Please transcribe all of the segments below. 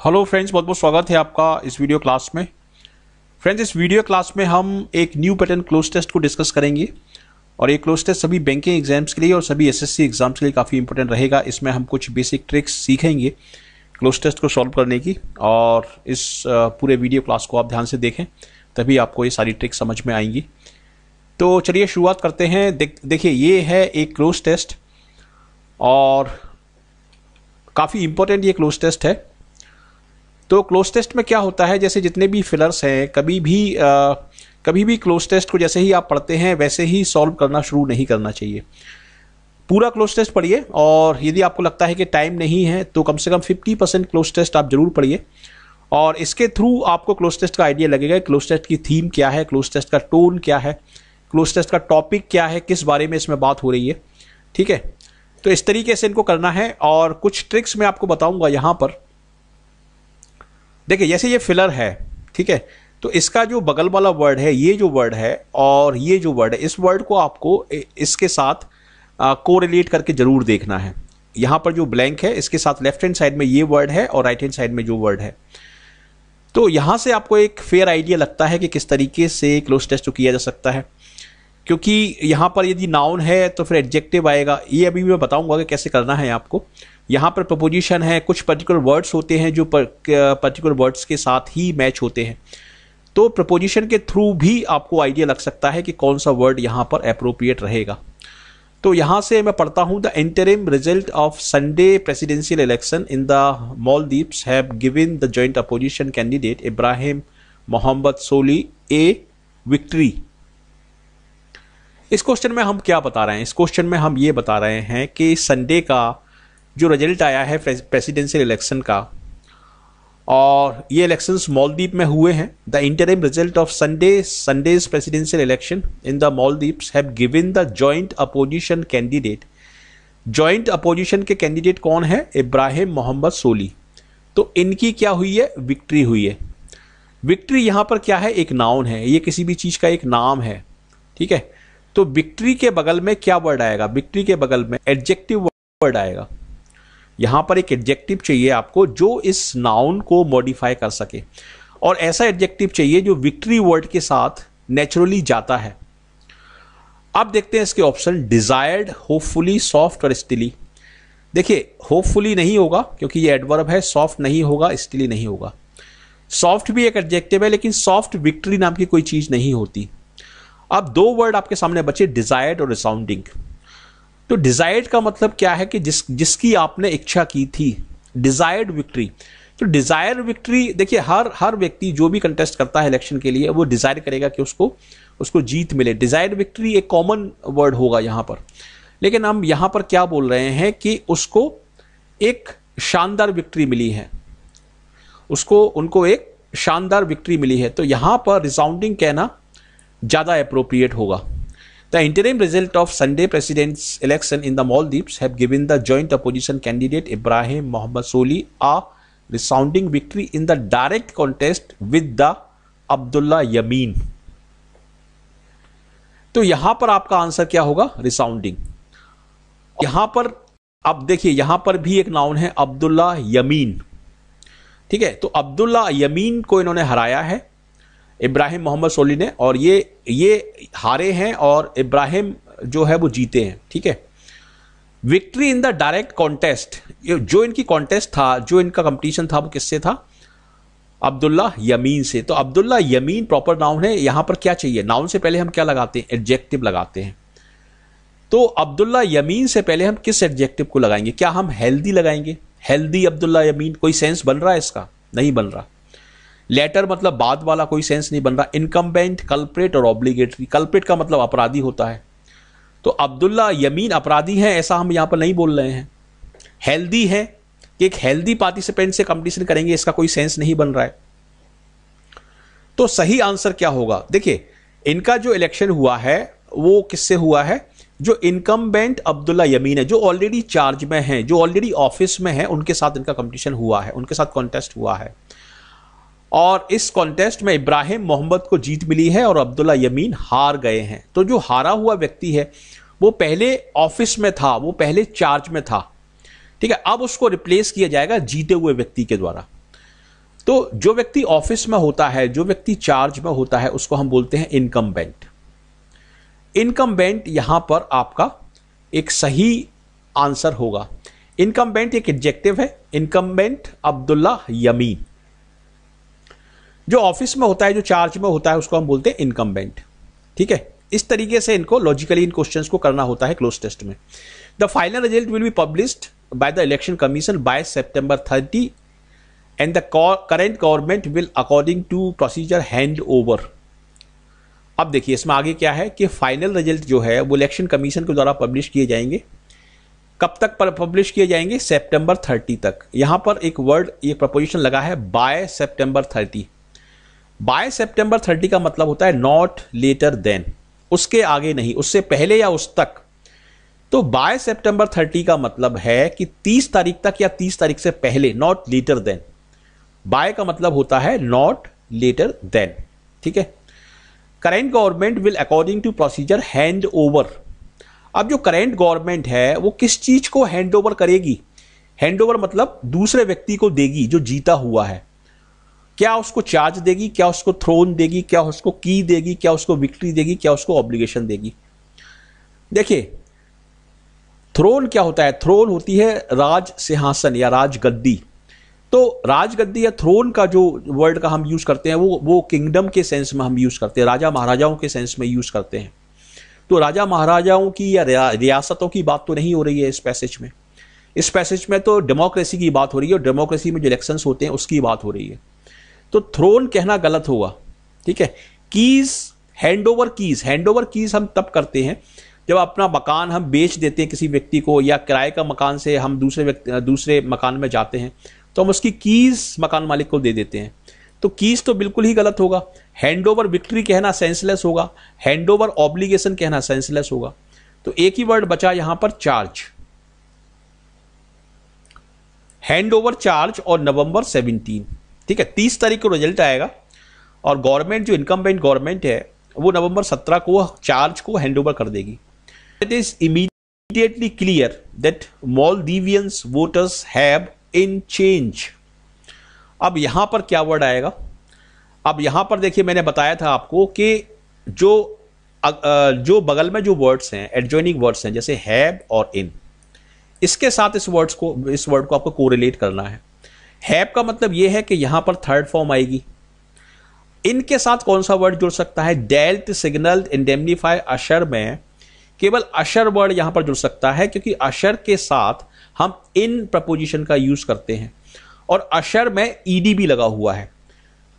Hello friends बहुत बहुत स्वागत है आपका इस वीडियो क्लास में। फ्रेंड्स इस वीडियो क्लास में हम एक न्यू पैटर्न क्लोज टेस्ट को डिस्कस करेंगे और ये क्लोज टेस्ट सभी बैंकिंग एग्ज़ाम्स के लिए और सभी एसएससी एग्ज़ाम्स के लिए काफ़ी इंपॉर्टेंट रहेगा। इसमें हम कुछ बेसिक ट्रिक्स सीखेंगे क्लोज टेस्ट को सॉल्व करने की और इस पूरे वीडियो क्लास को आप ध्यान से देखें, तभी आपको ये सारी ट्रिक्स समझ में आएँगी। तो चलिए शुरुआत करते हैं। देखिए, ये है एक क्लोज टेस्ट और काफ़ी इंपॉर्टेंट ये क्लोज टेस्ट है। तो क्लोज टेस्ट में क्या होता है? जैसे जितने भी फिलर्स हैं कभी भी आ, कभी भी क्लोज टेस्ट को जैसे ही आप पढ़ते हैं वैसे ही सॉल्व करना शुरू नहीं करना चाहिए। पूरा क्लोज टेस्ट पढ़िए और यदि आपको लगता है कि टाइम नहीं है तो कम से कम 50 परसेंट क्लोज टेस्ट आप ज़रूर पढ़िए। और इसके थ्रू आपको क्लोज टेस्ट का आइडिया लगेगा क्लोज टेस्ट की थीम क्या है क्लोज टेस्ट का टोन क्या है क्लोज टेस्ट का टॉपिक क्या है किस बारे में इसमें बात हो रही है। ठीक है? तो इस तरीके से इनको करना है और कुछ ट्रिक्स मैं आपको बताऊँगा यहाँ पर। देखिए, जैसे ये फिलर है, ठीक है तो इसका जो बगल वाला वर्ड है, ये जो वर्ड है और ये जो वर्ड है, इस वर्ड को आपको इसके साथ कोरिलेट करके ज़रूर देखना है। यहाँ पर जो ब्लैंक है, इसके साथ लेफ़्ट हैंड साइड में ये वर्ड है और राइट हैंड साइड में जो वर्ड है। तो यहाँ से आपको एक फेयर आइडिया लगता है कि किस तरीके से क्लोज टेस्ट किया जा सकता है। क्योंकि यहाँ पर यदि नाउन है तो फिर एडजेक्टिव आएगा। ये अभी मैं बताऊँगा कि कैसे करना है आपको। यहाँ पर प्रपोजिशन है, कुछ पर्टिकुलर वर्ड्स होते हैं जो पर्टिकुलर वर्ड्स के साथ ही मैच होते हैं। तो प्रपोजिशन के थ्रू भी आपको आइडिया लग सकता है कि कौन सा वर्ड यहाँ पर अप्रोप्रिएट रहेगा। तो यहाँ से मैं पढ़ता हूँ the interim result of Sunday presidential election in the Maldives have given the joint opposition candidate Ibrahim Mohammed Solih a victory इस क्वेश्चन में हम क्या बता रहे हैं? इस क्वेश्चन में हम ये बता रहे हैं कि संडे का जो रिज़ल्ट आया है प्रेसिडेंशियल इलेक्शन का, और ये इलेक्शंस मॉलदीप में हुए हैं। The interim result of Sunday Sunday's presidential election in the Maldives have given the joint opposition candidate joint opposition के कैंडिडेट कौन है? इब्राहिम मोहम्मद सोली तो इनकी क्या हुई है? विक्ट्री हुई है। विक्ट्री यहाँ पर क्या है? एक नाउन है। ये किसी भी चीज़ का एक नाम है। ठीक है? तो विक्ट्री के बगल में क्या वर्ड आएगा? विक्ट्री के बगल में एडजेक्टिव वर्ड आएगा। यहाँ पर एक एडजेक्टिव चाहिए आपको जो इस नाउन को मॉडिफाई कर सके। और ऐसा एडजेक्टिव चाहिए जो विक्ट्री वर्ड के साथ नेचुरली जाता है। अब देखते हैं इसके ऑप्शन डिजायर्ड होपफुली सॉफ्ट और स्टिली देखिए होपफुली नहीं होगा, क्योंकि ये एडवर्ब है सॉफ्ट नहीं होगा स्टिली नहीं होगा। सॉफ्ट भी एक एडजेक्टिव है, लेकिन सॉफ्ट विक्ट्री नाम की कोई चीज़ नहीं होती। अब दो वर्ड आपके सामने बचे डिजायर्ड और रिसाउंडिंग तो डिजायर्ड का मतलब क्या है कि जिस, जिसकी आपने इच्छा की थी, डिजायर्ड विक्ट्री। तो डिज़ायर विक्ट्री, देखिए, हर हर व्यक्ति जो भी कंटेस्ट करता है इलेक्शन के लिए, वो डिज़ायर करेगा कि उसको उसको जीत मिले। डिजायर्ड विक्ट्री एक कॉमन वर्ड होगा यहाँ पर। लेकिन हम यहाँ पर क्या बोल रहे हैं कि उसको एक शानदार विक्ट्री मिली है। उसको, उनको एक शानदार विक्ट्री मिली है। तो यहाँ पर रिसाउंडिंग कहना ज़्यादा अप्रोप्रिएट होगा। The interim result of Sunday president's election in the Maldives have given the joint opposition candidate Ibrahim Mohammed Soli a resounding victory in the direct contest with the Abdullah Yamin. तो यहाँ पर आपका answer क्या होगा resounding यहाँ पर अब देखिए यहाँ पर भी एक नाउन है अब्दुल्ला यमीन ठीक है तो अब्दुल्ला यमीन को इन्होंने हराया है इब्राहिम मोहम्मद सोली ने, और ये ये हारे हैं और इब्राहिम जो है वो जीते हैं, ठीक है? Victory in the direct contest जो इनकी कॉन्टेस्ट था, जो इनका कंपटीशन था, वो किससे था? अब्दुल्ला यमीन से। तो अब्दुल्ला यमीन प्रॉपर नाउन है, यहाँ पर क्या चाहिए? नाउन से पहले हम क्या लगाते हैं? एडजेक्टिव लगाते हैं। तो अब्दुल्ला यमीन से पहले हम किस एडजेक्टिव को लगाएँगे? क्या हम हेल्दी लगाएँगे? हेल्दी अब्दुल्ला यमीन, कोई सेंस बन रहा है इसका? नहीं बन रहा। लेटर मतलब बाद वाला कोई सेंस नहीं बन रहा। इनकम्बेंट कल्प्रेट और ऑब्लिगेटरी कल्प्रेट का मतलब अपराधी होता है। तो अब्दुल्ला यमीन अपराधी है, ऐसा हम यहाँ पर नहीं बोल रहे हैं। हेल्दी है, कि एक हेल्दी पार्टिसिपेंट से कंपटीशन करेंगे, इसका कोई सेंस नहीं बन रहा है। तो सही आंसर क्या होगा? देखिए, इनका जो इलेक्शन हुआ है, वो किससे हुआ है? जो इनकम्बेंट अब्दुल्ला यमीन है, जो ऑलरेडी चार्ज में है, जो ऑलरेडी ऑफ़िस में है, उनके साथ इनका कंपटीशन हुआ है, उनके साथ कॉन्टेस्ट हुआ है। और इस कॉन्टेस्ट में इब्राहिम मोहम्मद को जीत मिली है और अब्दुल्ला यमीन हार गए हैं। तो जो हारा हुआ व्यक्ति है, वो पहले ऑफ़िस में था, वो पहले चार्ज में था। ठीक है, अब उसको रिप्लेस किया जाएगा जीते हुए व्यक्ति के द्वारा। तो जो व्यक्ति ऑफ़िस में होता है, जो व्यक्ति चार्ज में होता है, उसको हम बोलते हैं इनकम्बेंट इनकम्बेंट यहाँ पर आपका एक सही आंसर होगा। इनकम्बेंट एक एडजेक्टिव है। इनकम्बेंट अब्दुल्ला यमीन। जो ऑफ़िस में होता है, जो चार्ज में होता है, उसको हम बोलते हैं इनकम्बेंट ठीक है? इस तरीके से इनको लॉजिकली इन क्वेश्चंस को करना होता है क्लोज टेस्ट में. The final result will be published by the election commission by September 30 and the current government will according to procedure hand over अब देखिए, इसमें आगे क्या है कि फाइनल रिज़ल्ट जो है, वो इलेक्शन कमीशन के द्वारा पब्लिश किए जाएँगे. कब तक पब्लिश किए जाएँगे? सितंबर 30 तक. यहाँ पर एक वर्ड ये प्रपोजिशन लगा है बाय सितंबर 30 बाय सितंबर 30 का मतलब होता है नॉट लेटर देन। उसके आगे नहीं, उससे पहले या उस तक। तो बाय सितंबर 30 का मतलब है कि 30 तारीख तक या 30 तारीख से पहले, नॉट लेटर देन। बाय का मतलब होता है नॉट लेटर देन। ठीक है? Current government will according to procedure hand over. अब जो करेंट गवर्नमेंट है, वो किस चीज़ को हैंड ओवर करेगी? हैंड ओवर मतलब दूसरे व्यक्ति को देगी जो जीता हुआ है। क्या उसको चार्ज देगी, क्या उसको थ्रोन देगी, क्या उसको की देगी, क्या उसको विक्ट्री देगी, क्या उसको ऑब्लिगेशन देगी? देखिए थ्रोन क्या होता है? थ्रोन होती है राज सिंहासन या राजगद्दी तो राजगद्दी या थ्रोन का जो वर्ड का हम यूज़ करते हैं, वो वो किंगडम के सेंस में हम यूज़ करते हैं, राजा महाराजाओं के सेंस में यूज़ करते हैं। तो राजा महाराजाओं की या रियासतों की बात तो नहीं हो रही है इस पैसेज में। इस पैसेज में तो डेमोक्रेसी की बात हो रही है और डेमोक्रेसी में जो इलेक्शंस होते हैं, उसकी बात हो रही है। तो थ्रोन कहना गलत होगा। ठीक है? Keys hand over keys hand over keys हम तब करते हैं जब अपना मकान हम बेच देते हैं किसी व्यक्ति को या किराए का मकान से हम दूसरे व्यक्ति, दूसरे मकान में जाते हैं तो हम उसकी कीज मकान मालिक को दे देते हैं। तो कीज तो बिल्कुल ही गलत होगा। हैंड ओवर विक्ट्री कहना सेंसलेस होगा। हैंड ओवर ऑब्लिगेशन कहना सेंसलेस होगा। तो एक ही वर्ड बचा यहाँ पर चार्ज हैंड ओवर चार्ज और नवंबर 17 ठीक है, तीस तारीख को रिज़ल्ट आएगा और गवर्नमेंट जो इनकम्बेंट गवर्नमेंट है, वो नवंबर सत्रह को, चार्ज को हैंड ओवर कर देगी। It is immediately clear that Maldivians voters have in change अब यहाँ पर क्या वर्ड आएगा? अब यहाँ पर देखिए, मैंने बताया था आपको कि जो जो बगल में जो वर्ड्स हैं एडजॉइनिंग वर्ड्स हैं, जैसे हैव और इन इसके साथ इस वर्ड्स को, इस वर्ड को आपको कोरिलेट करना है। हैव का मतलब यह है कि यहाँ पर थर्ड फॉर्म आएगी। इनके साथ कौन सा वर्ड जुड़ सकता है? डेल्ट सिग्नल इंडेमनीफाई अशर में केवल अशर वर्ड यहाँ पर जुड़ सकता है, क्योंकि अशर के साथ हम इन प्रपोजिशन का यूज़ करते हैं। और अशर में ईडी भी लगा हुआ है।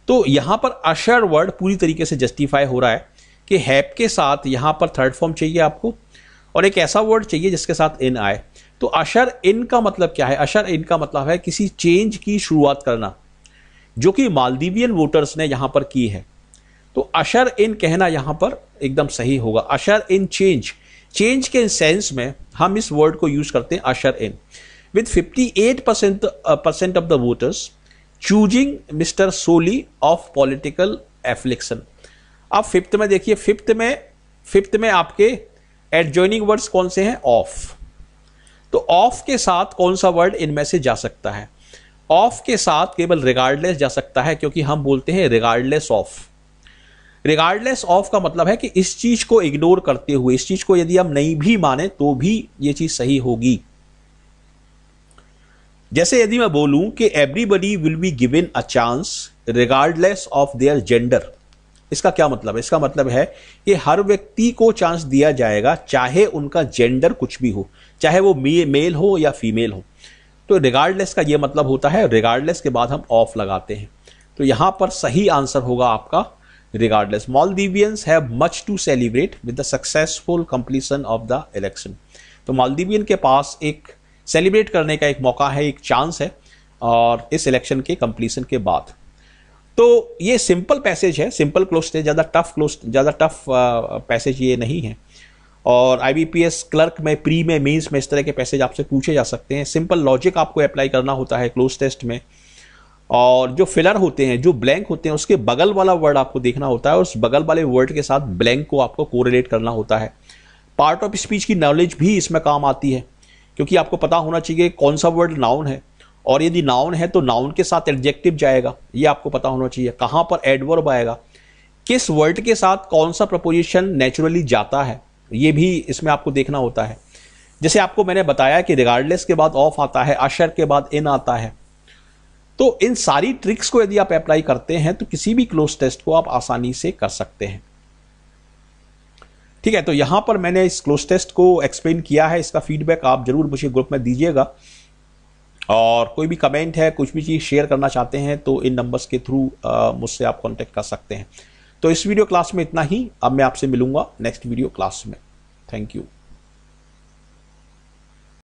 तो यहाँ पर अशर वर्ड पूरी तरीके से जस्टिफाई हो रहा है कि हैप के साथ यहाँ पर थर्ड फॉर्म चाहिए आपको, और एक ऐसा वर्ड चाहिए जिसके साथ इन आए। तो अशर इन का मतलब क्या है? अशर इन का मतलब है किसी चेंज की शुरुआत करना, जो कि मालदीवियन वोटर्स ने यहाँ पर की है। तो अशर इन कहना यहाँ पर एकदम सही होगा। अशर इन चेंज चेंज के सेंस में हम इस वर्ड को यूज़ करते हैं, usher in. With 58 percent percent of the voters choosing mister Solih of political affliction अब फिफ्थ में देखिए फिफ्थ में फिफ्थ में आपके एडजॉइनिंग वर्ड्स कौन से हैं? ऑफ़ तो ऑफ़ के साथ कौन सा वर्ड इनमें से जा सकता है? ऑफ़ के साथ केवल रिगार्डलेस जा सकता है, क्योंकि हम बोलते हैं रिगार्डलेस ऑफ़ रिगार्डलेस ऑफ़ का मतलब है कि इस चीज़ को इग्नोर करते हुए, इस चीज़ को यदि हम नहीं भी माने तो भी ये चीज़ सही होगी। जैसे यदि मैं बोलूँ कि everybody will be given a chance regardless of their gender इसका क्या मतलब? है इसका मतलब है कि हर व्यक्ति को चांस दिया जाएगा, चाहे उनका जेंडर कुछ भी हो, चाहे वो मेल हो या फीमेल हो। तो रिगार्डलेस का ये मतलब होता है रिगार्डलेस के बाद हम ऑफ़ लगाते हैं। तो यहाँ पर सही आंसर होगा आपका regardless Maldivians have much to celebrate with the successful completion of the election तो मालदीवियन के पास एक सेलिब्रेट करने का एक मौका है, एक चांस है, और इस इलेक्शन के कंप्लीशन के बाद। तो ये सिंपल पैसेज है सिंपल क्लोज ज़्यादा टफ क्लोज ज़्यादा टफ पैसेज ये नहीं है। और आईबीपीएस क्लर्क में प्री में मीन्स में इस तरह के पैसेज आपसे पूछे जा सकते हैं। सिंपल लॉजिक आपको अप्लाई करना होता है क्लोज टेस्ट में। और जो फिलर होते हैं, जो ब्लैंक होते हैं, उसके बगल वाला वर्ड आपको देखना होता है और उस बगल वाले वर्ड के साथ ब्लैंक को आपको कोरिलेट करना होता है। पार्ट ऑफ़ स्पीच की नॉलेज भी इसमें काम आती है, क्योंकि आपको पता होना चाहिए कौन सा वर्ड नाउन है। और यदि नाउन है तो नाउन के साथ एडजेक्टिव जाएगा। ये आपको पता होना चाहिए। कहाँ पर एडवर्ब आएगा? किस वर्ड के साथ कौन सा प्रपोजिशन नेचुरली जाता है? ये भी इसमें आपको देखना होता है। जैसे आपको मैंने बताया कि रिगार्डलेस के बाद ऑफ़ आता है अशर के बाद इन आता है। तो इन सारी ट्रिक्स को यदि आप अप्लाई करते हैं तो किसी भी क्लोज टेस्ट को आप आसानी से कर सकते हैं। ठीक है तो यहाँ पर मैंने इस क्लोज टेस्ट को एक्सप्लेन किया है। इसका फीडबैक आप ज़रूर मुझे ग्रुप में दीजिएगा। और कोई भी कमेंट है, कुछ भी चीज़ शेयर करना चाहते हैं तो इन नंबर्स के थ्रू मुझसे आप कॉन्टेक्ट कर सकते हैं। तो इस वीडियो क्लास में इतना ही, अब मैं आपसे मिलूँगा नेक्स्ट वीडियो क्लास में। Thank you